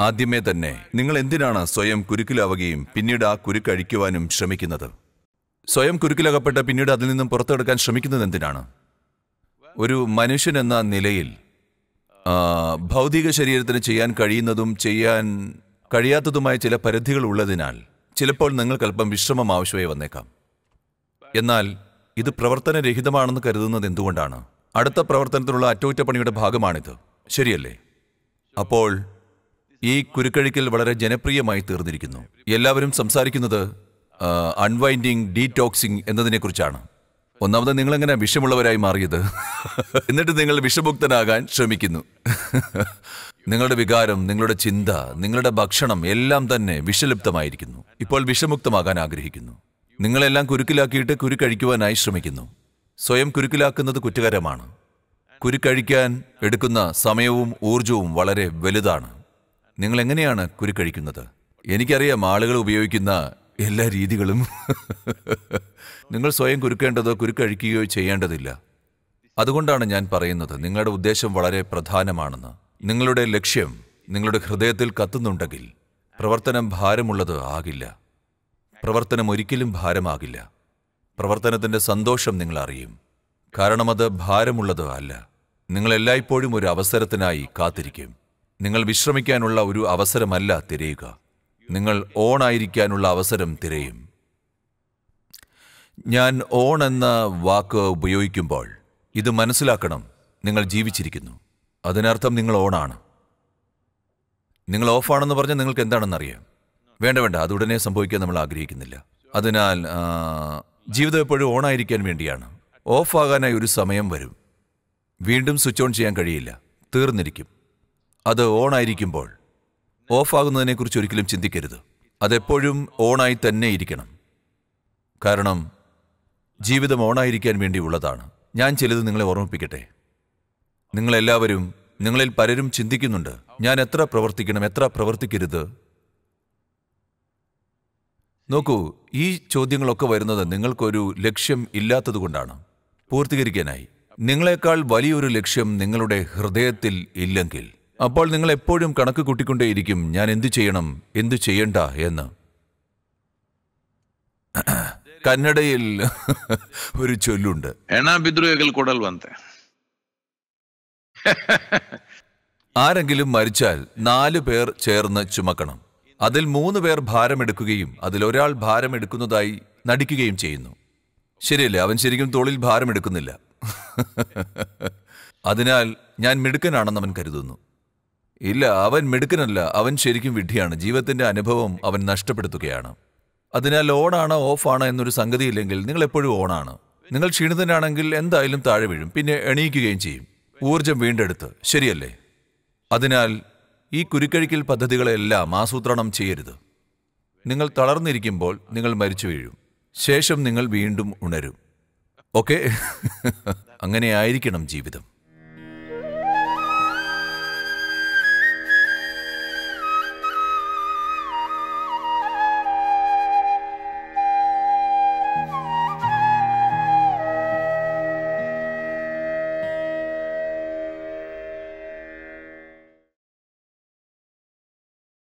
ആദ്യമേ തന്നെ നിങ്ങൾ എന്തിനാണ് സ്വയം കുരുക്കിലാവുകയും പിന്നീട് ആ കുരുക്ക് അഴിക്കുവാനും ശ്രമിക്കുന്നത്? സ്വയം കുരുക്കിലകപ്പെട്ട പിന്നീട് അതിൽ നിന്നും പുറത്തെടുക്കാൻ ശ്രമിക്കുന്നത് എന്തിനാണ്? ഒരു മനുഷ്യൻ എന്ന നിലയിൽ ഭൗതിക ശരീരത്തിന് ചെയ്യാൻ കഴിയുന്നതും ചെയ്യാൻ കഴിയാത്തതുമായ ചില പരിധികൾ ഉള്ളതിനാൽ ചിലപ്പോൾ നിങ്ങൾക്ക് അല്പം വിശ്രമം ആവശ്യമായി വന്നേക്കാം. എന്നാൽ ഇത് പ്രവർത്തനരഹിതമാണെന്ന് കരുതുന്നത് എന്തുകൊണ്ടാണ്? അടുത്ത പ്രവർത്തനത്തിനുള്ള അറ്റകുറ്റപ്പണിയുടെ ഭാഗമാണിത്. ശരിയല്ലേ? അപ്പോൾ ഈ കുരുക്കഴിക്കൽ വളരെ ജനപ്രിയമായി തീർന്നിരിക്കുന്നു. എല്ലാവരും സംസാരിക്കുന്നത് അൺവൈൻഡിങ് ഡീടോക്സിംഗ് എന്നതിനെക്കുറിച്ചാണ്. ഒന്നാമത് നിങ്ങളെങ്ങനെ വിഷമുള്ളവരായി മാറിയത്? എന്നിട്ട് നിങ്ങൾ വിഷമുക്തനാകാൻ ശ്രമിക്കുന്നു. നിങ്ങളുടെ വികാരം നിങ്ങളുടെ ചിന്ത നിങ്ങളുടെ ഭക്ഷണം എല്ലാം തന്നെ വിഷലിപ്തമായിരിക്കുന്നു. ഇപ്പോൾ വിഷമുക്തമാകാൻ ആഗ്രഹിക്കുന്നു. നിങ്ങളെല്ലാം കുരുക്കിലാക്കിയിട്ട് കുരുക്കഴിക്കുവാനായി ശ്രമിക്കുന്നു. സ്വയം കുരുക്കിലാക്കുന്നത് കുറ്റകരമാണ്. കുരുക്കഴിക്കാൻ എടുക്കുന്ന സമയവും ഊർജവും വളരെ വലുതാണ്. നിങ്ങൾ എങ്ങനെയാണ് കുരുക്കഴിക്കുന്നത്? എനിക്കറിയാം ആളുകൾ ഉപയോഗിക്കുന്ന എല്ലാ രീതികളും. നിങ്ങൾ സ്വയം കുരുക്കേണ്ടതോ കുരുക്കഴിക്കുകയോ ചെയ്യേണ്ടതില്ല. അതുകൊണ്ടാണ് ഞാൻ പറയുന്നത് നിങ്ങളുടെ ഉദ്ദേശം വളരെ പ്രധാനമാണെന്ന്. നിങ്ങളുടെ ലക്ഷ്യം നിങ്ങളുടെ ഹൃദയത്തിൽ കത്തുന്നുണ്ടെങ്കിൽ പ്രവർത്തനം ഭാരമുള്ളത് ആകില്ല. പ്രവർത്തനം ഒരിക്കലും ഭാരമാകില്ല. പ്രവർത്തനത്തിന്റെ സന്തോഷം നിങ്ങൾ അറിയും. കാരണം അത് ഭാരമുള്ളത് അല്ല. നിങ്ങൾ എല്ലായ്പ്പോഴും ഒരു അവസരത്തിനായി കാത്തിരിക്കും. നിങ്ങൾ വിശ്രമിക്കാനുള്ള ഒരു അവസരമല്ല തിരയുക. നിങ്ങൾ ഓണായിരിക്കാനുള്ള അവസരം തിരയും. ഞാൻ ഓൺ എന്ന വാക്ക് ഉപയോഗിക്കുമ്പോൾ ഇത് മനസ്സിലാക്കണം. നിങ്ങൾ ജീവിച്ചിരിക്കുന്നു. അതിനർത്ഥം നിങ്ങൾ ഓണാണ്. നിങ്ങൾ ഓഫാണെന്ന് പറഞ്ഞാൽ നിങ്ങൾക്ക് എന്താണെന്നറിയാം. വേണ്ട വേണ്ട. അത് ഉടനെ സംഭവിക്കാൻ നമ്മൾ ആഗ്രഹിക്കുന്നില്ല. അതിനാൽ ജീവിതം എപ്പോഴും ഓണായിരിക്കാൻ വേണ്ടിയാണ്. ഓഫാകാനായി ഒരു സമയം വരും. വീണ്ടും സ്വിച്ച് ഓൺ ചെയ്യാൻ കഴിയില്ല. തീർന്നിരിക്കും. അത് ഓൺ ആയിരിക്കുമ്പോൾ ഓഫ് ആകുന്നതിനെക്കുറിച്ച് ഒരിക്കലും ചിന്തിക്കരുത്. അതെപ്പോഴും ഓണായി തന്നെ ഇരിക്കണം. കാരണം ജീവിതം ഓണായിരിക്കാൻ വേണ്ടിയുള്ളതാണ്. ഞാൻ ചിലത് നിങ്ങളെ ഓർമ്മിപ്പിക്കട്ടെ. നിങ്ങളെല്ലാവരും നിങ്ങളിൽ പലരും ചിന്തിക്കുന്നുണ്ട്. ഞാൻ എത്ര പ്രവർത്തിക്കണം എത്ര പ്രവർത്തിക്കരുത്? നോക്കൂ ഈ ചോദ്യങ്ങളൊക്കെ വരുന്നത് നിങ്ങൾക്കൊരു ലക്ഷ്യം ഇല്ലാത്തതുകൊണ്ടാണ്. പൂർത്തീകരിക്കാനായി. നിങ്ങളെക്കാൾ വലിയൊരു ലക്ഷ്യം നിങ്ങളുടെ ഹൃദയത്തിൽ ഇല്ലെങ്കിൽ. അപ്പോൾ നിങ്ങൾ എപ്പോഴും കണക്ക് കൂട്ടിക്കൊണ്ടേയിരിക്കും ഞാൻ എന്തു ചെയ്യണം എന്തു ചെയ്യണ്ട എന്ന്. കന്നഡയിൽ ഒരു ചൊല്ലുണ്ട്. ആരെങ്കിലും മരിച്ചാൽ നാല് പേർ ചേർന്ന് ചുമക്കണം. അതിൽ മൂന്ന് പേർ ഭാരമെടുക്കുകയും അതിലൊരാൾ ഭാരമെടുക്കുന്നതായി നടിക്കുകയും ചെയ്യുന്നു. ശരിയല്ലേ? അവൻ ശരിക്കും തോളിൽ ഭാരമെടുക്കുന്നില്ല. അതിനാൽ ഞാൻ മിടുക്കനാണെന്ന് അവൻ കരുതുന്നു. ഇല്ല അവൻ മിടുക്കനല്ല അവൻ ശരിക്കും വിഡ്ഢിയാണ്. ജീവിതത്തിന്റെ അനുഭവം അവൻ നഷ്ടപ്പെടുത്തുകയാണ്. അതിനാൽ ഓണാണ് ഓഫാണ് എന്നൊരു സംഗതിയില്ലെങ്കിൽ നിങ്ങൾ എപ്പോഴും ഓണാണ്. നിങ്ങൾ ക്ഷീണിതനാണെങ്കിൽ എന്തായാലും താഴെ വീഴും പിന്നെ എണീക്കുകയും ചെയ്യും. ഊർജം വീണ്ടെടുത്ത്. ശരിയല്ലേ? അതിനാൽ ഈ കുരുക്കഴിക്കൽ പദ്ധതികളെല്ലാം ആസൂത്രണം ചെയ്യരുത്. നിങ്ങൾ തളർന്നിരിക്കുമ്പോൾ നിങ്ങൾ മരിച്ചു വീഴും. ശേഷം നിങ്ങൾ വീണ്ടും ഉണരും. ഓക്കെ. അങ്ങനെയായിരിക്കണം ജീവിതം.